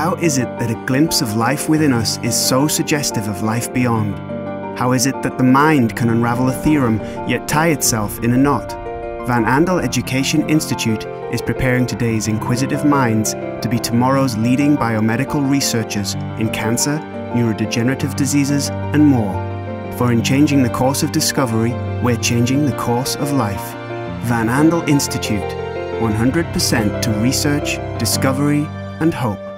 How is it that a glimpse of life within us is so suggestive of life beyond? How is it that the mind can unravel a theorem yet tie itself in a knot? Van Andel Education Institute is preparing today's inquisitive minds to be tomorrow's leading biomedical researchers in cancer, neurodegenerative diseases, and more. For in changing the course of discovery, we're changing the course of life. Van Andel Institute 100% to research, discovery, and hope.